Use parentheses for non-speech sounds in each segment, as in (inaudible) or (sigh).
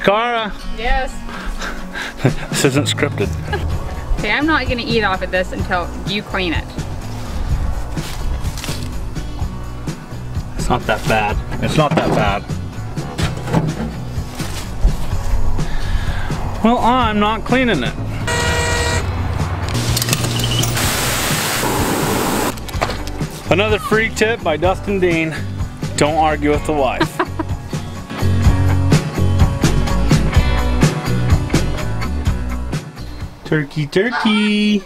Shakara, Yes. (laughs) this isn't scripted. Okay, I'm not gonna eat off of this until you clean it. It's not that bad. It's not that bad. Well, I'm not cleaning it. Another free tip by Dustin Dean. Don't argue with the wife. Turkey, turkey.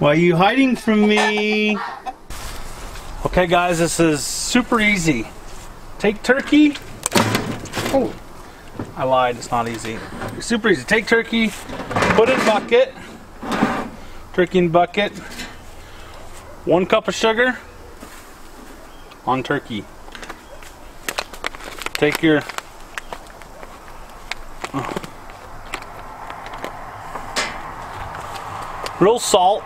Why are you hiding from me? Okay guys, this is super easy. Take turkey. Oh, I lied, it's not easy. Super easy. Take turkey, put in bucket. Turkey in bucket. One cup of sugar on turkey. Take your oh, real salt.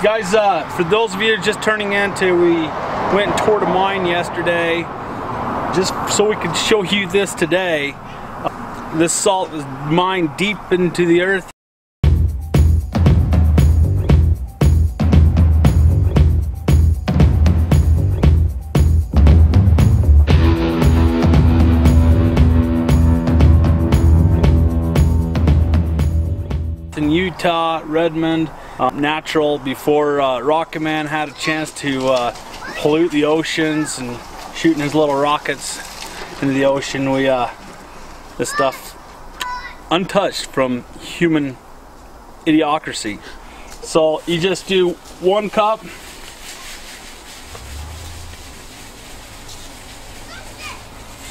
Guys, uh, for those of you just turning into, we went and toured a mine yesterday, just so we could show you this today. Uh, this salt is mined deep into the earth. Utah, Redmond, uh, natural before uh, Rocket Man had a chance to uh, pollute the oceans and shooting his little rockets into the ocean. We uh, this stuff untouched from human idiocracy. So you just do one cup.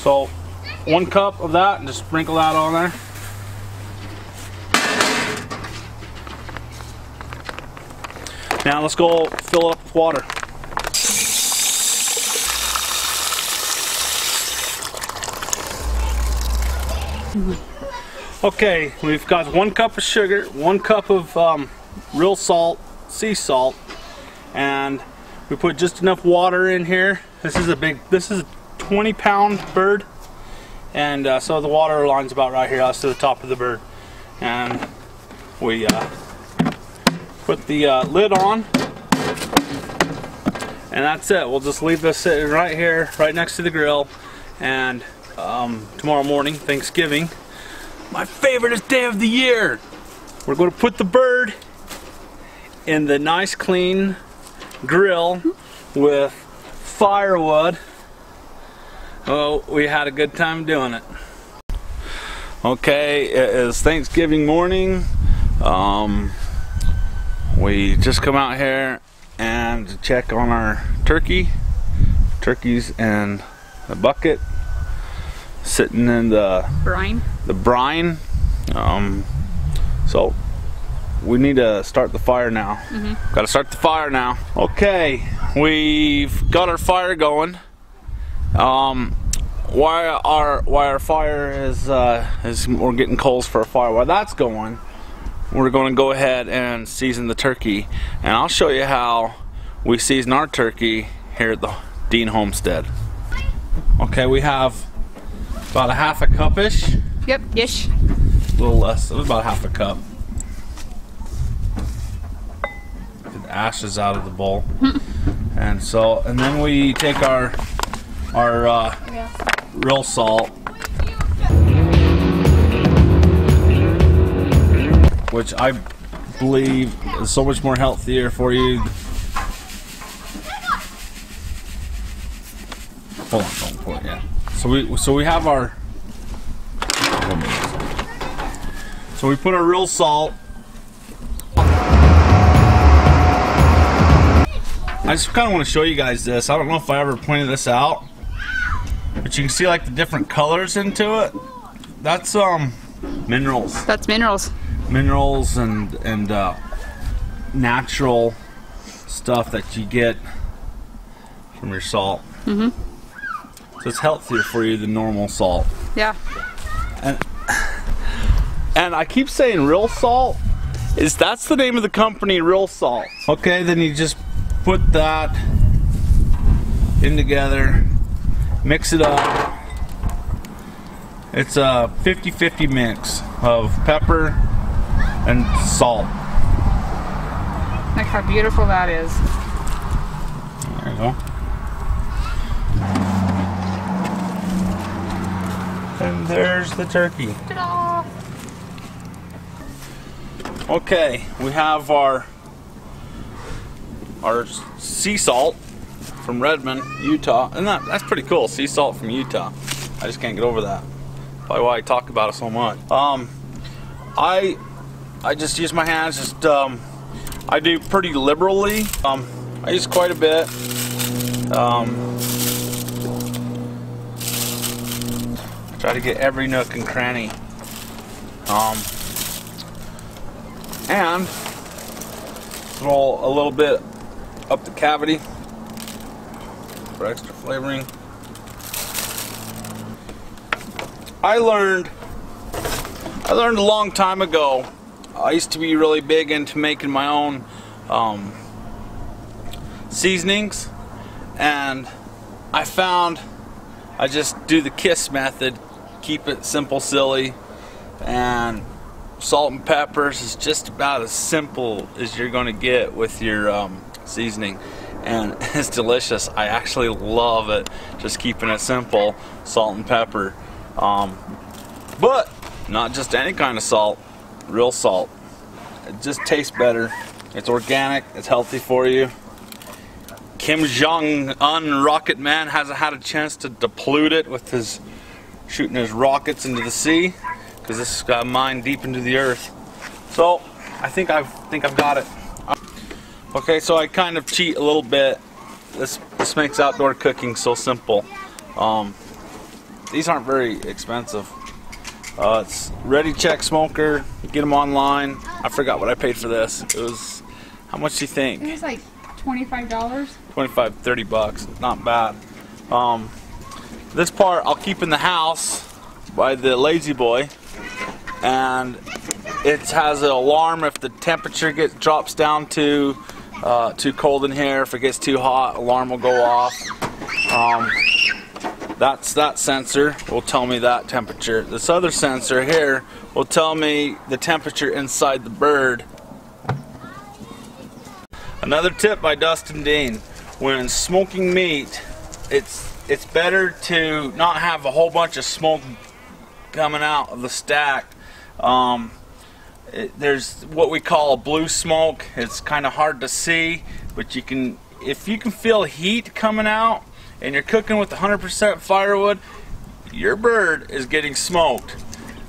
So one cup of that and just sprinkle that on there. Now let's go fill it up with water. Okay, we've got one cup of sugar, one cup of um, real salt, sea salt, and we put just enough water in here. This is a big, this is a 20 pound bird, and uh, so the water line's about right here, that's to the top of the bird. And we uh, the uh, lid on, and that's it. We'll just leave this sitting right here, right next to the grill, and um, tomorrow morning, Thanksgiving, my favoriteest day of the year. We're going to put the bird in the nice clean grill with firewood. Oh, we had a good time doing it. Okay, it is Thanksgiving morning. Um, we just come out here and check on our turkey. Turkeys in the bucket, sitting in the Brine. the brine. Um, so we need to start the fire now. Got to start the fire now. Okay, we've got our fire going. Um, why our why our fire is uh, is we're getting coals for a fire. While that's going, we're going to go ahead and season the turkey, and I'll show you how we season our turkey here at the Dean Homestead. Okay, we have about a half a cup-ish Yep, ish. a little less. It was about half a cup. Get the ashes out of the bowl, (laughs) and so and then we take our our uh, real salt, which I believe is so much more healthier for you. Hold on, don't pour it yet. So we so we have our So we put our real salt. I just kind of want to show you guys this. I don't know if I ever pointed this out, but you can see like the different colors into it. That's um minerals, That's minerals. Minerals and and uh, natural stuff that you get from your salt. Mm-hmm. So it's healthier for you than normal salt. Yeah. And and I keep saying real salt is that's the name of the company, Real Salt. Okay, then you just put that in together, mix it up, It's a 50-50 mix of pepper and salt. Look how beautiful that is. There you go. And there's the turkey. Okay, we have our our sea salt from Redmond, Utah, and that, that's pretty cool. Sea salt from Utah. I just can't get over that. Probably why I talk about it so much. Um, I I just use my hands. Just um, I do pretty liberally. Um, I use quite a bit. Um, try to get every nook and cranny. Um, and throw a little bit up the cavity for extra flavoring. I learned I learned a long time ago. I used to be really big into making my own um, seasonings, and I found I just do the kiss method, keep it simple, silly, and salt and peppers is just about as simple as you're going to get with your um, seasoning and (laughs) it's delicious. I actually love it just keeping it simple salt and pepper um, but not just any kind of salt real salt it just tastes better it's organic it's healthy for you Kim Jong-un rocket man hasn't had a chance to deplete it with his shooting his rockets into the sea because this has got mine deep into the earth. So I think I think I've got it. Okay, so I kind of cheat a little bit. This this makes outdoor cooking so simple. Um, these aren't very expensive. Uh, it's Redi-Chek Smoker. Get them online. I forgot what I paid for this. It was how much do you think? It was like $25. 25, 30 bucks. Not bad. Um, this part I'll keep in the house by the La-Z-Boy and it has an alarm if the temperature gets drops down to uh, too cold in here. If it gets too hot, alarm will go off. Um, that's that sensor will tell me that temperature. This other sensor here will tell me the temperature inside the bird. Another tip by Dustin Dean: when smoking meat, it's it's better to not have a whole bunch of smoke coming out of the stack um, it, there's what we call a blue smoke. It's kind of hard to see, but you can, if you can feel heat coming out and you're cooking with 100% firewood, your bird is getting smoked.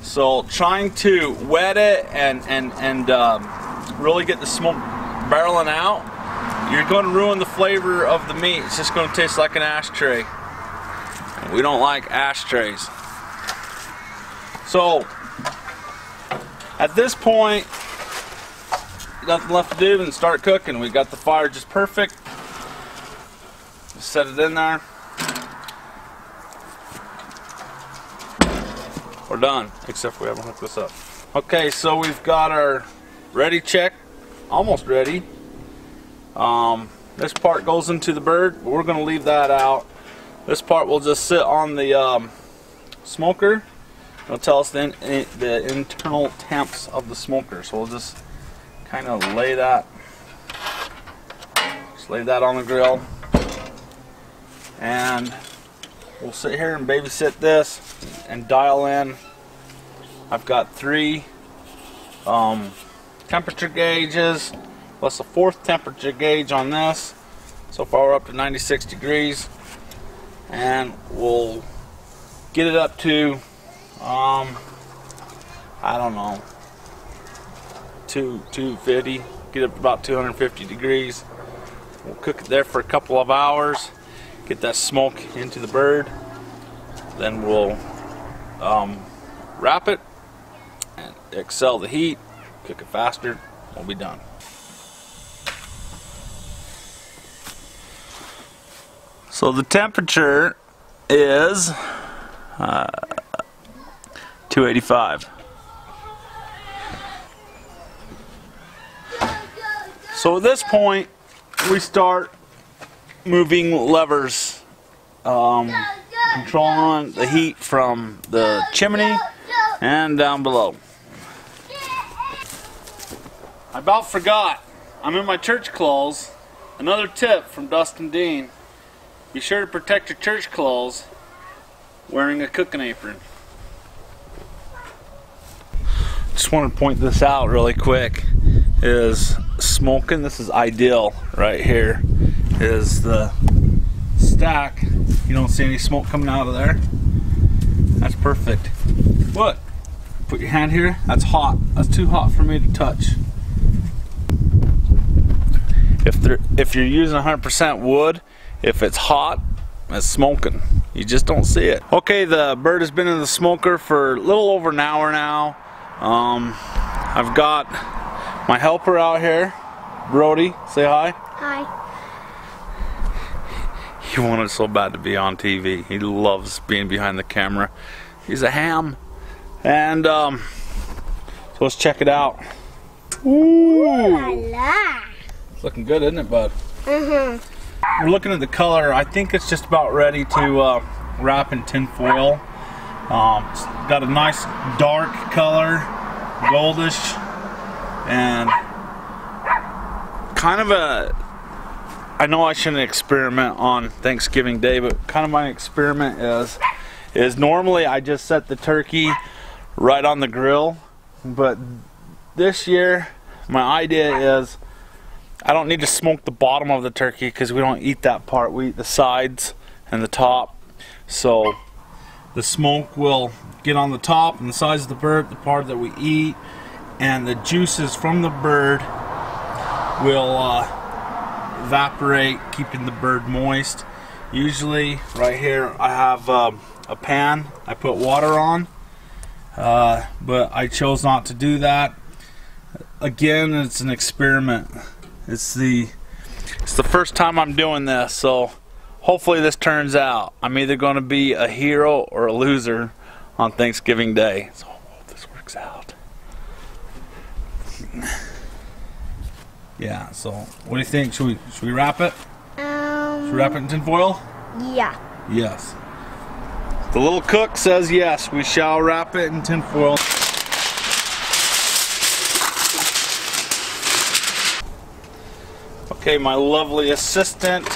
So trying to wet it and and and um, really get the smoke barreling out, you're going to ruin the flavor of the meat. It's just going to taste like an ashtray. We don't like ashtrays. So at this point, nothing left to do than start cooking. We got the fire just perfect. Set it in there. We're done, except we haven't hooked this up. Okay, so we've got our Redi-Chek, almost ready. Um, this part goes into the bird, but we're going to leave that out. This part will just sit on the um, smoker It'll tell us the, the internal temps of the smoker. So we'll just kind of lay that, just lay that on the grill. And we'll sit here and babysit this and dial in. I've got three um, temperature gauges plus a fourth temperature gauge on this. So far we're up to 96 degrees and we'll get it up to um, I don't know, two 250. Get up to about 250 degrees. We'll cook it there for a couple of hours. Get that smoke into the bird. Then we'll um, wrap it and excel the heat. Cook it faster. We'll be done. So the temperature is uh, 285. So at this point, we start moving levers. Um, controlling the heat from the chimney and down below. I about forgot. I'm in my church clothes. Another tip from Dustin Dean. Be sure to protect your church clothes wearing a cooking apron. Just want to point this out really quick is smoking this is ideal right here is the stack. You don't see any smoke coming out of there. That's perfect. What? Put your hand here. That's hot. That's too hot for me to touch. If they're if you're using 100% wood if it's hot it's smoking. You just don't see it. Okay the bird has been in the smoker for a little over an hour now. Um, I've got my helper out here, Brody, say hi. Hi. (laughs) He wanted so bad to be on TV. He loves being behind the camera. He's a ham. And um, so let's check it out. Ooh. La la. It's looking good, isn't it, bud? Mm-hmm. We're looking at the color. I think it's just about ready to uh, wrap in tin foil. Um, it's got a nice dark color, goldish, and kind of a I know I shouldn't experiment on Thanksgiving Day, but kind of my experiment is is normally I just set the turkey right on the grill, but this year my idea is I don't need to smoke the bottom of the turkey because we don't eat that part. We eat the sides and the top. So the smoke will get on the top and the sides of the bird, the part that we eat, and the juices from the bird will uh, evaporate, keeping the bird moist. Usually, right here, I have um, a pan I put water on, uh, but I chose not to do that. Again, it's an experiment. It's the it's the first time I'm doing this, so hopefully this turns out. I'm either going to be a hero or a loser on Thanksgiving Day. So I hope this works out. Yeah, so what do you think? Should we should we wrap it? Um. Should we wrap it in tin foil? Yeah. Yes. The little cook says yes, we shall wrap it in tin foil. Okay, my lovely assistant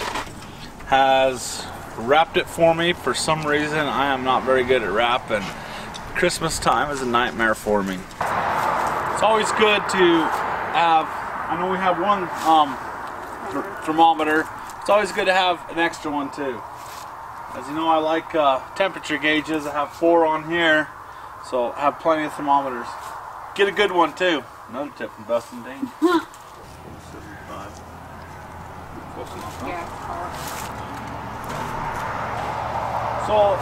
has wrapped it for me. For some reason, I am not very good at wrapping. Christmas time is a nightmare for me. It's always good to have, I know we have one um, th- thermometer. It's always good to have an extra one too. As you know, I like uh, temperature gauges. I have four on here, so I have plenty of thermometers. Get a good one too. Another tip from Dustin Dean. (laughs) So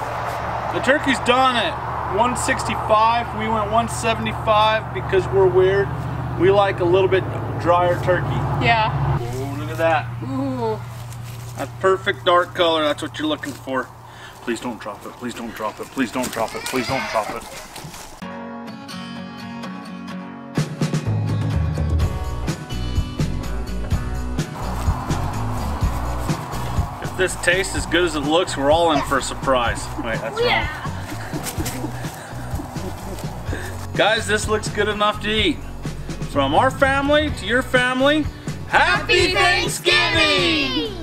the turkey's done at 165. We went 175 because we're weird. We like a little bit drier turkey. Yeah. Oh, look at that. Ooh. That's perfect dark color. That's what you're looking for. Please don't drop it. Please don't drop it. Please don't drop it. Please don't drop it. If this tastes as good as it looks, we're all in for a surprise. Wait, that's wrong. Guys, this looks good enough to eat. From our family to your family, Happy Thanksgiving!